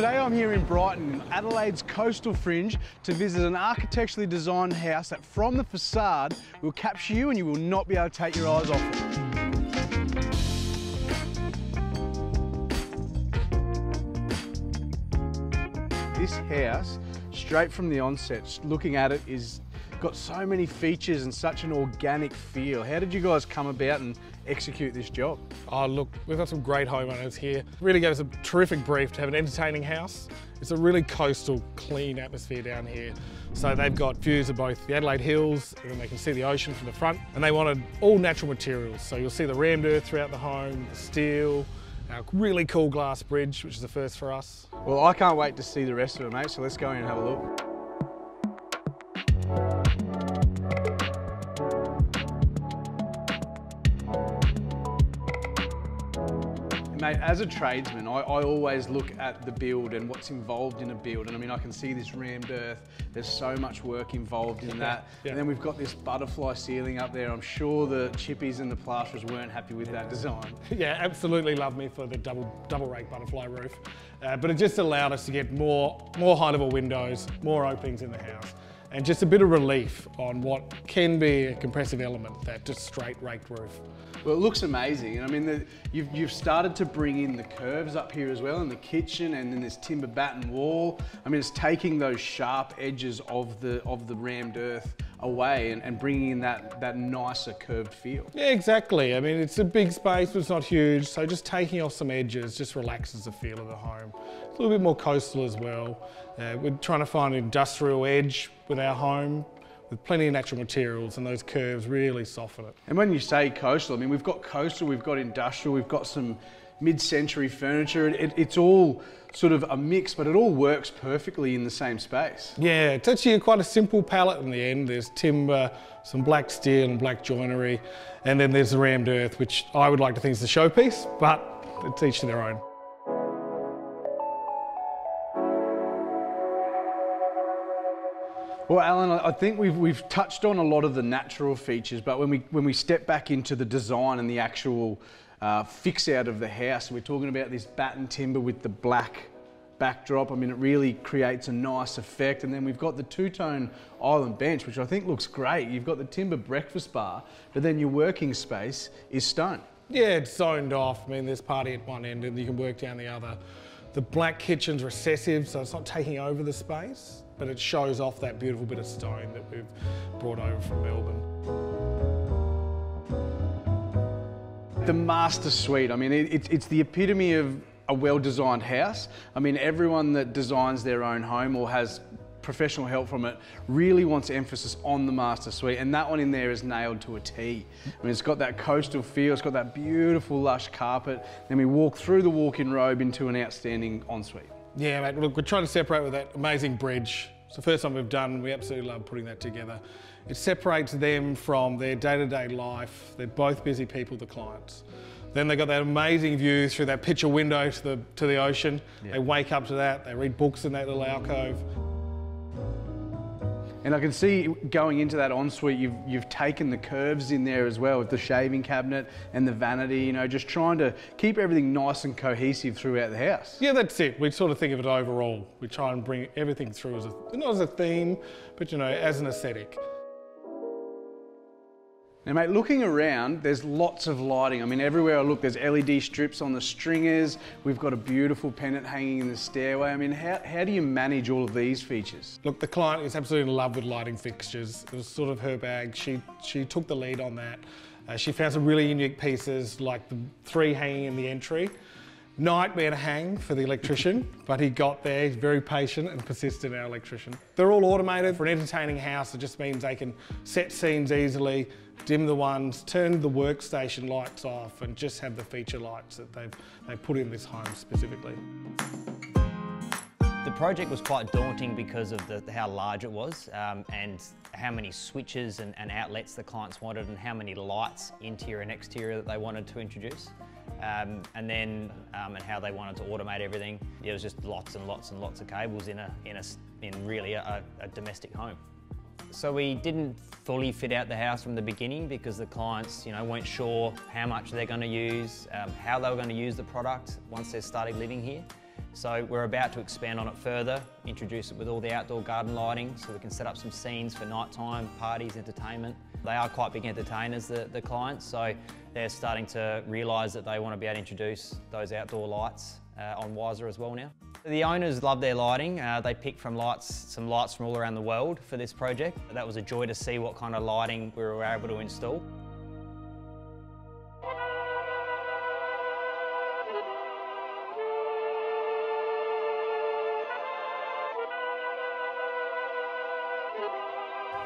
Today I'm here in Brighton, Adelaide's coastal fringe, to visit an architecturally designed house that from the facade will capture you and you will not be able to take your eyes off it. This house, straight from the onset, looking at it, is got so many features and such an organic feel. How did you guys come about and execute this job? Oh, look, we've got some great homeowners here. Really gave us a terrific brief to have an entertaining house. It's a really coastal, clean atmosphere down here. So they've got views of both the Adelaide Hills and they can see the ocean from the front. And they wanted all natural materials. So you'll see the rammed earth throughout the home, the steel, our really cool glass bridge, which is the first for us. Well, I can't wait to see the rest of it, mate. So let's go in and have a look. Mate, as a tradesman, I, I, always look at the build and what's involved in a build. And I mean, I can see this rammed earth. There's so much work involved in that. Yeah. And then we've got this butterfly ceiling up there. I'm sure the chippies and the plasterers weren't happy with that design. Yeah, absolutely love me for the double double rake butterfly roof. Uh, but it just allowed us to get more, more high level windows, more openings in the house and just a bit of relief on what can be a compressive element, that just straight raked roof. Well, it looks amazing. And I mean, the, you've, you've started to bring in the curves up here as well in the kitchen and then this timber batten wall. I mean, it's taking those sharp edges of the, of the rammed earth away and, and bringing in that, that nicer curved feel. Yeah, exactly. I mean, it's a big space, but it's not huge. So just taking off some edges just relaxes the feel of the home. It's a little bit more coastal as well. Uh, we're trying to find an industrial edge with our home with plenty of natural materials and those curves really soften it. And when you say coastal, I mean, we've got coastal, we've got industrial, we've got some mid-century furniture. It, it's all sort of a mix, but it all works perfectly in the same space. Yeah, it's actually quite a simple palette in the end. There's timber, some black steel and black joinery, and then there's the rammed earth, which I would like to think is the showpiece, but it's each to their own. Well, Alan, I think we've, we've touched on a lot of the natural features, but when we, when we step back into the design and the actual uh, fix out of the house, we're talking about this batten timber with the black backdrop. I mean, it really creates a nice effect. And then we've got the two-tone island bench, which I think looks great. You've got the timber breakfast bar, but then your working space is stone. Yeah, it's zoned off. I mean, there's party at one end and you can work down the other. The black kitchen's recessive, so it's not taking over the space but it shows off that beautiful bit of stone that we've brought over from Melbourne. The master suite, I mean, it, it's the epitome of a well-designed house. I mean, everyone that designs their own home or has professional help from it really wants emphasis on the master suite and that one in there is nailed to a T. I mean it's got that coastal feel, it's got that beautiful lush carpet, then we walk through the walk-in robe into an outstanding ensuite. Yeah, mate, look, we're trying to separate with that amazing bridge. It's the first time we've done, we absolutely love putting that together. It separates them from their day-to-day -day life. They're both busy people, the clients. Then they've got that amazing view through that picture window to the, to the ocean. Yeah. They wake up to that, they read books in that little alcove. And I can see going into that ensuite, you've, you've taken the curves in there as well with the shaving cabinet and the vanity, you know, just trying to keep everything nice and cohesive throughout the house. Yeah, that's it. We sort of think of it overall. We try and bring everything through as a, not as a theme, but you know, as an aesthetic. Now mate, looking around, there's lots of lighting. I mean, everywhere I look, there's LED strips on the stringers. We've got a beautiful pennant hanging in the stairway. I mean, how, how do you manage all of these features? Look, the client is absolutely in love with lighting fixtures. It was sort of her bag. She, she took the lead on that. Uh, she found some really unique pieces, like the three hanging in the entry. Nightmare to hang for the electrician, but he got there. He's very patient and persistent, our electrician. They're all automated. For an entertaining house, it just means they can set scenes easily, dim the ones, turn the workstation lights off and just have the feature lights that they've, they've put in this home specifically. The project was quite daunting because of the, how large it was um, and how many switches and, and, outlets the clients wanted and how many lights, interior and exterior, that they wanted to introduce. Um, and then um, and how they wanted to automate everything. It was just lots and lots and lots of cables in a in a in really a, a domestic home. So we didn't fully fit out the house from the beginning because the clients, you know, weren't sure how much they're going to use, um, how they were going to use the product once they started living here. So we're about to expand on it further, introduce it with all the outdoor garden lighting so we can set up some scenes for nighttime, parties, entertainment. They are quite big entertainers, the, the clients, so they're starting to realise that they want to be able to introduce those outdoor lights uh, on Wiser as well now. The owners love their lighting. Uh, they picked from lights, some lights from all around the world for this project. That was a joy to see what kind of lighting we were able to install.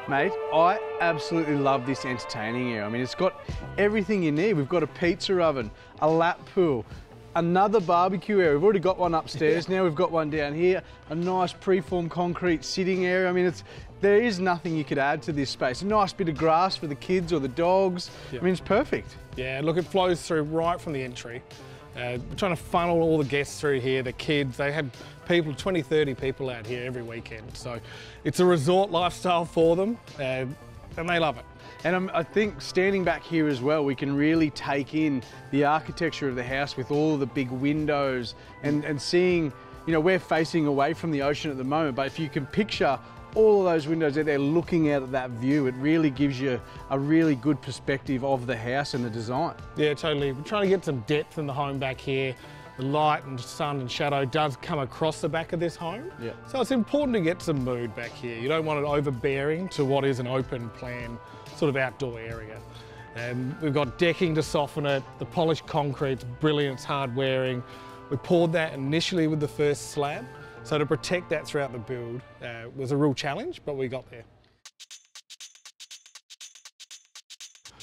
Mate, I absolutely love this entertaining area. I mean, it's got everything you need. We've got a pizza oven, a lap pool, another barbecue area. We've already got one upstairs. Yeah. Now we've got one down here. A nice preformed concrete sitting area. I mean, it's there is nothing you could add to this space. A nice bit of grass for the kids or the dogs. Yeah. I mean, it's perfect. Yeah, look, it flows through right from the entry. Uh, trying to funnel all the guests through here, the kids. They have people, 20, 30 people out here every weekend. So it's a resort lifestyle for them uh, and they love it. And um, I think standing back here as well, we can really take in the architecture of the house with all the big windows and, and seeing, you know, we're facing away from the ocean at the moment, but if you can picture all of those windows out there looking out at that view, it really gives you a really good perspective of the house and the design. Yeah, totally. We're trying to get some depth in the home back here. The light and sun and shadow does come across the back of this home. Yeah. So it's important to get some mood back here. You don't want it overbearing to what is an open plan sort of outdoor area. And we've got decking to soften it. The polished concrete's brilliant, it's hard wearing. We poured that initially with the first slab. So to protect that throughout the build uh, was a real challenge, but we got there.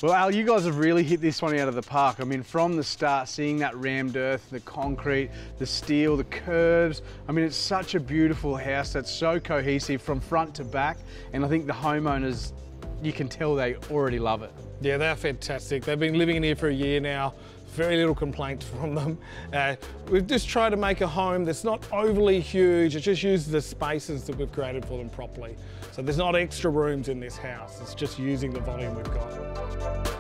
Well, Al, you guys have really hit this one out of the park. I mean, from the start, seeing that rammed earth, the concrete, the steel, the curves. I mean, it's such a beautiful house that's so cohesive from front to back. And I think the homeowners, you can tell they already love it. Yeah, they're fantastic. They've been living in here for a year now very little complaints from them. Uh, we've just tried to make a home that's not overly huge, it just uses the spaces that we've created for them properly. So there's not extra rooms in this house, it's just using the volume we've got.